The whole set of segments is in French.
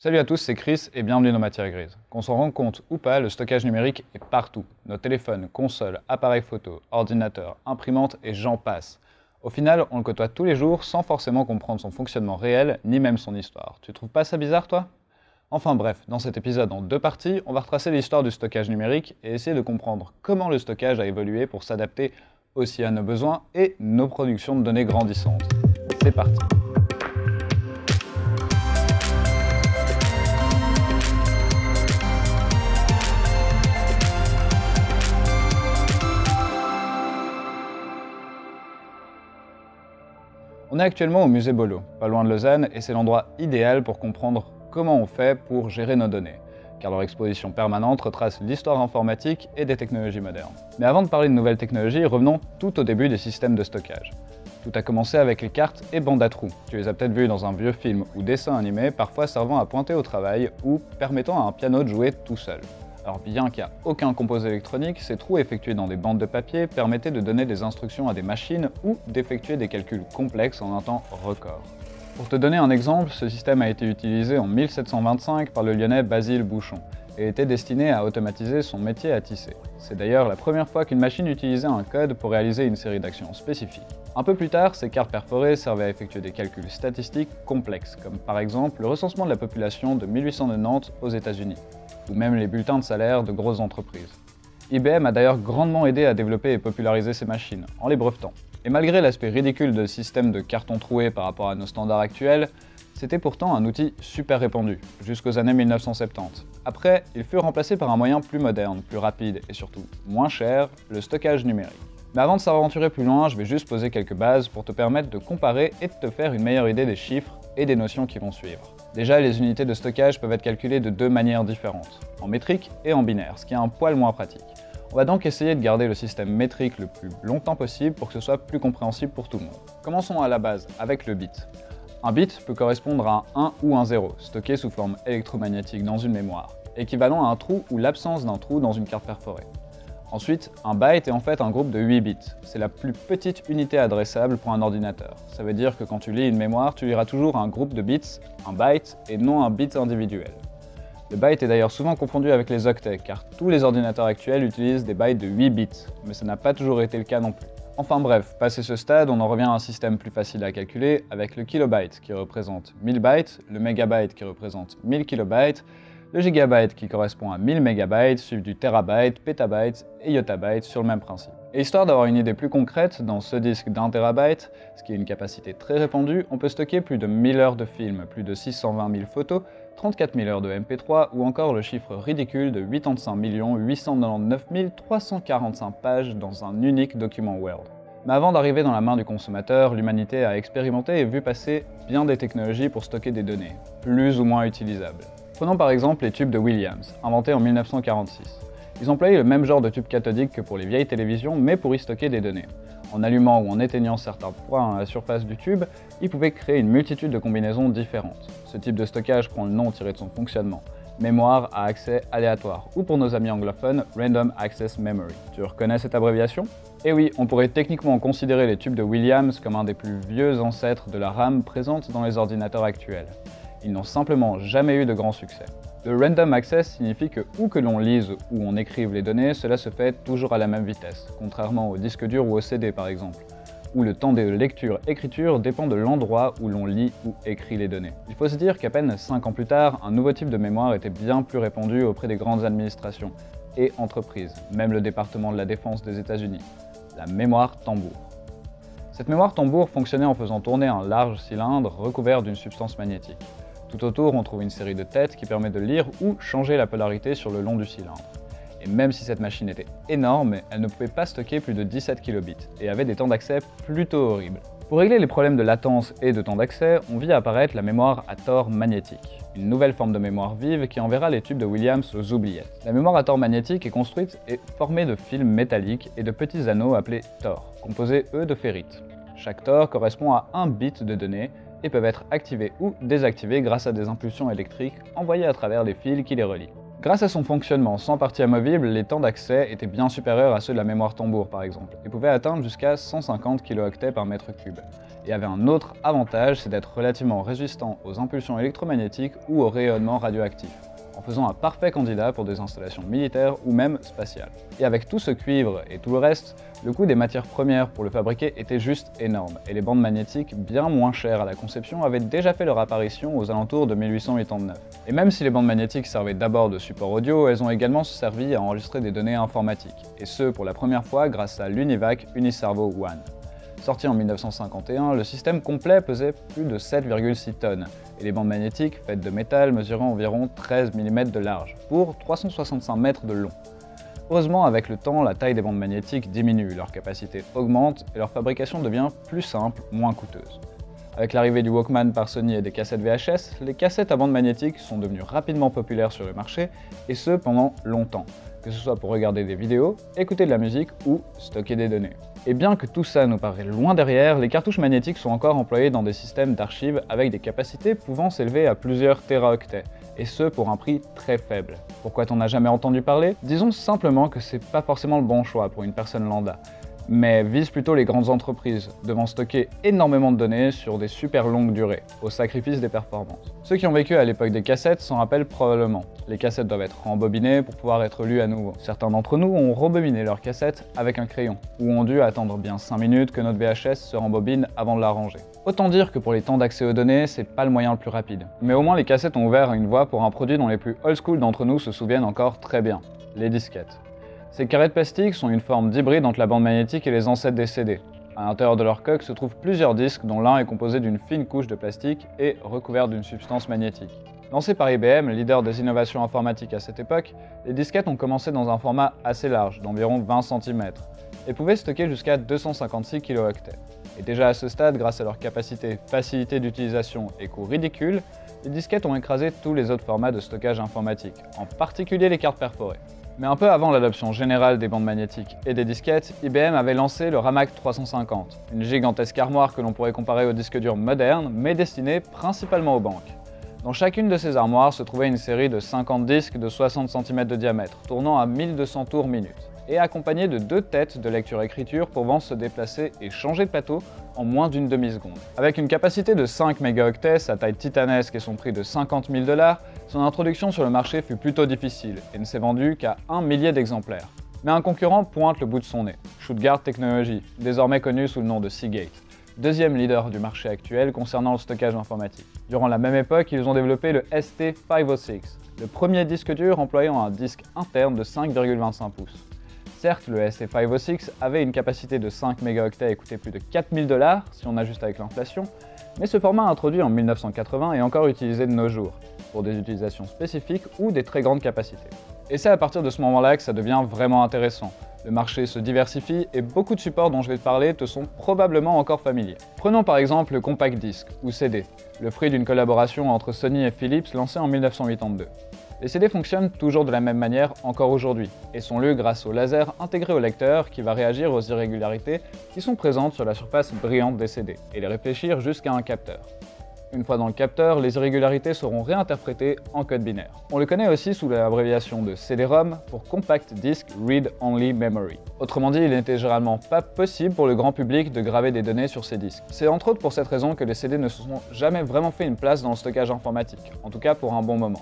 Salut à tous, c'est Chris et bienvenue dans Matière Grise. Qu'on s'en rende compte ou pas, le stockage numérique est partout. Nos téléphones, consoles, appareils photo, ordinateurs, imprimantes et j'en passe. Au final, on le côtoie tous les jours sans forcément comprendre son fonctionnement réel, ni même son histoire. Tu trouves pas ça bizarre, toi? Enfin bref, dans cet épisode en deux parties, on va retracer l'histoire du stockage numérique et essayer de comprendre comment le stockage a évolué pour s'adapter aussi à nos besoins et nos productions de données grandissantes. C'est parti On est actuellement au musée Bolo, pas loin de Lausanne, et c'est l'endroit idéal pour comprendre comment on fait pour gérer nos données, car leur exposition permanente retrace l'histoire informatique et des technologies modernes. Mais avant de parler de nouvelles technologies, revenons tout au début des systèmes de stockage. Tout a commencé avec les cartes et bandes à trous. Tu les as peut-être vues dans un vieux film ou dessin animé, parfois servant à pointer au travail ou permettant à un piano de jouer tout seul. Alors bien qu'il n'y a aucun composé électronique, ces trous effectués dans des bandes de papier permettaient de donner des instructions à des machines ou d'effectuer des calculs complexes en un temps record. Pour te donner un exemple, ce système a été utilisé en 1725 par le lyonnais Basile Bouchon et était destiné à automatiser son métier à tisser. C'est d'ailleurs la première fois qu'une machine utilisait un code pour réaliser une série d'actions spécifiques. Un peu plus tard, ces cartes perforées servaient à effectuer des calculs statistiques complexes, comme par exemple le recensement de la population de 1890 aux États-Unis ou même les bulletins de salaire de grosses entreprises. IBM a d'ailleurs grandement aidé à développer et populariser ces machines, en les brevetant. Et malgré l'aspect ridicule de système de carton troué par rapport à nos standards actuels, c'était pourtant un outil super répandu, jusqu'aux années 1970. Après, il fut remplacé par un moyen plus moderne, plus rapide et surtout moins cher, le stockage numérique. Mais avant de s'aventurer plus loin, je vais juste poser quelques bases pour te permettre de comparer et de te faire une meilleure idée des chiffres et des notions qui vont suivre. Déjà, les unités de stockage peuvent être calculées de deux manières différentes, en métrique et en binaire, ce qui est un poil moins pratique. On va donc essayer de garder le système métrique le plus longtemps possible pour que ce soit plus compréhensible pour tout le monde. Commençons à la base avec le bit. Un bit peut correspondre à un 1 ou un 0, stocké sous forme électromagnétique dans une mémoire, équivalent à un trou ou l'absence d'un trou dans une carte perforée. Ensuite, un byte est en fait un groupe de 8 bits. C'est la plus petite unité adressable pour un ordinateur. Ça veut dire que quand tu lis une mémoire, tu liras toujours un groupe de bits, un byte, et non un bit individuel. Le byte est d'ailleurs souvent confondu avec les octets, car tous les ordinateurs actuels utilisent des bytes de 8 bits, mais ça n'a pas toujours été le cas non plus. Enfin bref, passé ce stade, on en revient à un système plus facile à calculer avec le kilobyte qui représente 1000 bytes, le mégabyte qui représente 1000 kilobytes, le gigabyte qui correspond à 1000 MB, suivi du terabyte, petabyte et yottabyte sur le même principe. Et histoire d'avoir une idée plus concrète, dans ce disque d'un terabyte, ce qui est une capacité très répandue, on peut stocker plus de 1000 heures de films, plus de 620 000 photos, 34 000 heures de MP3 ou encore le chiffre ridicule de 85 899 345 pages dans un unique document Word. Mais avant d'arriver dans la main du consommateur, l'humanité a expérimenté et vu passer bien des technologies pour stocker des données, plus ou moins utilisables. Prenons par exemple les tubes de Williams, inventés en 1946. Ils employaient le même genre de tube cathodique que pour les vieilles télévisions, mais pour y stocker des données. En allumant ou en éteignant certains points à la surface du tube, ils pouvaient créer une multitude de combinaisons différentes. Ce type de stockage prend le nom tiré de son fonctionnement. Mémoire à accès aléatoire, ou pour nos amis anglophones, Random Access Memory. Tu reconnais cette abréviation? Eh oui, on pourrait techniquement considérer les tubes de Williams comme un des plus vieux ancêtres de la RAM présente dans les ordinateurs actuels ils n'ont simplement jamais eu de grand succès. Le random access signifie que où que l'on lise ou on écrive les données, cela se fait toujours à la même vitesse, contrairement au disque dur ou au CD par exemple, où le temps de lecture-écriture dépend de l'endroit où l'on lit ou écrit les données. Il faut se dire qu'à peine 5 ans plus tard, un nouveau type de mémoire était bien plus répandu auprès des grandes administrations et entreprises, même le département de la défense des États-Unis, la mémoire tambour. Cette mémoire tambour fonctionnait en faisant tourner un large cylindre recouvert d'une substance magnétique. Tout autour, on trouve une série de têtes qui permet de lire ou changer la polarité sur le long du cylindre. Et même si cette machine était énorme, elle ne pouvait pas stocker plus de 17 kilobits et avait des temps d'accès plutôt horribles. Pour régler les problèmes de latence et de temps d'accès, on vit apparaître la mémoire à tort magnétique, une nouvelle forme de mémoire vive qui enverra les tubes de Williams aux oubliettes. La mémoire à tort magnétique est construite et formée de films métalliques et de petits anneaux appelés tors, composés eux de ferrite. Chaque tor correspond à un bit de données et peuvent être activés ou désactivés grâce à des impulsions électriques envoyées à travers les fils qui les relient. Grâce à son fonctionnement sans partie amovible, les temps d'accès étaient bien supérieurs à ceux de la mémoire tambour par exemple, et pouvaient atteindre jusqu'à 150 kilooctets par mètre cube. Et avait un autre avantage, c'est d'être relativement résistant aux impulsions électromagnétiques ou au rayonnement radioactif en faisant un parfait candidat pour des installations militaires ou même spatiales. Et avec tout ce cuivre et tout le reste, le coût des matières premières pour le fabriquer était juste énorme, et les bandes magnétiques, bien moins chères à la conception, avaient déjà fait leur apparition aux alentours de 1889. Et même si les bandes magnétiques servaient d'abord de support audio, elles ont également servi à enregistrer des données informatiques, et ce pour la première fois grâce à l'Univac Uniservo One. Sorti en 1951, le système complet pesait plus de 7,6 tonnes, et les bandes magnétiques, faites de métal, mesuraient environ 13 mm de large, pour 365 mètres de long. Heureusement, avec le temps, la taille des bandes magnétiques diminue, leur capacité augmente et leur fabrication devient plus simple, moins coûteuse. Avec l'arrivée du Walkman par Sony et des cassettes VHS, les cassettes à bandes magnétiques sont devenues rapidement populaires sur le marché, et ce pendant longtemps, que ce soit pour regarder des vidéos, écouter de la musique ou stocker des données. Et bien que tout ça nous paraît loin derrière, les cartouches magnétiques sont encore employées dans des systèmes d'archives avec des capacités pouvant s'élever à plusieurs téraoctets, et ce pour un prix très faible. Pourquoi t'en as jamais entendu parler? Disons simplement que c'est pas forcément le bon choix pour une personne lambda mais vise plutôt les grandes entreprises, devant stocker énormément de données sur des super longues durées, au sacrifice des performances. Ceux qui ont vécu à l'époque des cassettes s'en rappellent probablement. Les cassettes doivent être rembobinées pour pouvoir être lues à nouveau. Certains d'entre nous ont rembobiné leurs cassettes avec un crayon, ou ont dû attendre bien 5 minutes que notre VHS se rembobine avant de la ranger. Autant dire que pour les temps d'accès aux données, c'est pas le moyen le plus rapide. Mais au moins les cassettes ont ouvert une voie pour un produit dont les plus old school d'entre nous se souviennent encore très bien, les disquettes. Ces carrés de plastique sont une forme d'hybride entre la bande magnétique et les ancêtres des CD. À l'intérieur de leur coque se trouvent plusieurs disques dont l'un est composé d'une fine couche de plastique et recouvert d'une substance magnétique. Lancés par IBM, leader des innovations informatiques à cette époque, les disquettes ont commencé dans un format assez large, d'environ 20 cm, et pouvaient stocker jusqu'à 256 kilooctets. Et déjà à ce stade, grâce à leur capacité, facilité d'utilisation et coût ridicule, les disquettes ont écrasé tous les autres formats de stockage informatique, en particulier les cartes perforées. Mais un peu avant l'adoption générale des bandes magnétiques et des disquettes, IBM avait lancé le Ramac 350, une gigantesque armoire que l'on pourrait comparer aux disques durs modernes, mais destinée principalement aux banques. Dans chacune de ces armoires se trouvait une série de 50 disques de 60 cm de diamètre, tournant à 1200 tours minute et accompagné de deux têtes de lecture-écriture pouvant se déplacer et changer de plateau en moins d'une demi-seconde. Avec une capacité de 5 mégaoctets, sa taille titanesque et son prix de 50 000 dollars, son introduction sur le marché fut plutôt difficile et ne s'est vendue qu'à un millier d'exemplaires. Mais un concurrent pointe le bout de son nez, Shootguard Technology, désormais connu sous le nom de Seagate, deuxième leader du marché actuel concernant le stockage informatique. Durant la même époque, ils ont développé le ST506, le premier disque dur employant un disque interne de 5,25 pouces. Certes, le ST506 avait une capacité de 5 mégaoctets et coûtait plus de 4000 dollars si on ajuste avec l'inflation, mais ce format introduit en 1980 est encore utilisé de nos jours, pour des utilisations spécifiques ou des très grandes capacités. Et c'est à partir de ce moment-là que ça devient vraiment intéressant. Le marché se diversifie et beaucoup de supports dont je vais te parler te sont probablement encore familiers. Prenons par exemple le compact disc, ou CD, le fruit d'une collaboration entre Sony et Philips lancée en 1982. Les CD fonctionnent toujours de la même manière encore aujourd'hui, et sont lus grâce au laser intégré au lecteur qui va réagir aux irrégularités qui sont présentes sur la surface brillante des CD, et les réfléchir jusqu'à un capteur. Une fois dans le capteur, les irrégularités seront réinterprétées en code binaire. On le connaît aussi sous l'abréviation de CD-ROM pour Compact Disc Read Only Memory. Autrement dit, il n'était généralement pas possible pour le grand public de graver des données sur ces disques. C'est entre autres pour cette raison que les CD ne se sont jamais vraiment fait une place dans le stockage informatique, en tout cas pour un bon moment.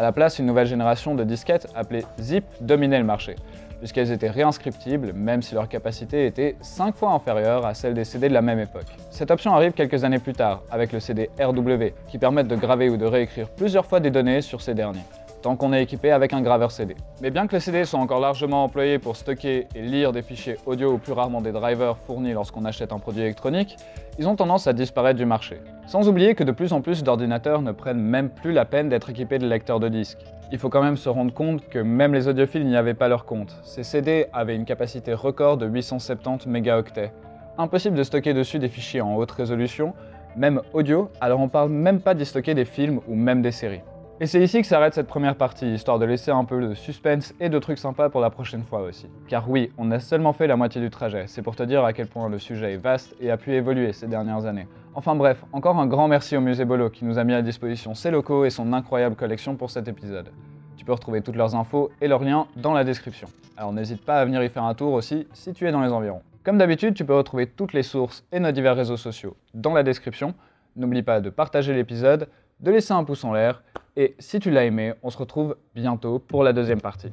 À la place, une nouvelle génération de disquettes appelées ZIP dominait le marché, puisqu'elles étaient réinscriptibles, même si leur capacité était 5 fois inférieure à celle des CD de la même époque. Cette option arrive quelques années plus tard, avec le CD RW, qui permettent de graver ou de réécrire plusieurs fois des données sur ces derniers tant qu'on est équipé avec un graveur CD. Mais bien que les CD soient encore largement employés pour stocker et lire des fichiers audio ou plus rarement des drivers fournis lorsqu'on achète un produit électronique, ils ont tendance à disparaître du marché. Sans oublier que de plus en plus d'ordinateurs ne prennent même plus la peine d'être équipés de lecteurs de disques. Il faut quand même se rendre compte que même les audiophiles n'y avaient pas leur compte. Ces CD avaient une capacité record de 870 mégaoctets. Impossible de stocker dessus des fichiers en haute résolution, même audio, alors on parle même pas d'y stocker des films ou même des séries. Et c'est ici que s'arrête cette première partie, histoire de laisser un peu de suspense et de trucs sympas pour la prochaine fois aussi. Car oui, on a seulement fait la moitié du trajet, c'est pour te dire à quel point le sujet est vaste et a pu évoluer ces dernières années. Enfin bref, encore un grand merci au musée Bolo qui nous a mis à disposition ses locaux et son incroyable collection pour cet épisode. Tu peux retrouver toutes leurs infos et leurs liens dans la description. Alors n'hésite pas à venir y faire un tour aussi si tu es dans les environs. Comme d'habitude, tu peux retrouver toutes les sources et nos divers réseaux sociaux dans la description. N'oublie pas de partager l'épisode, de laisser un pouce en l'air et si tu l'as aimé, on se retrouve bientôt pour la deuxième partie.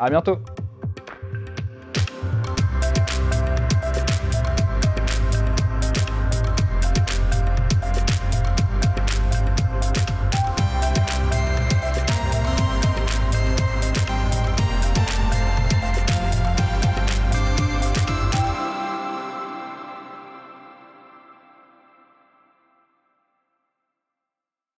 À bientôt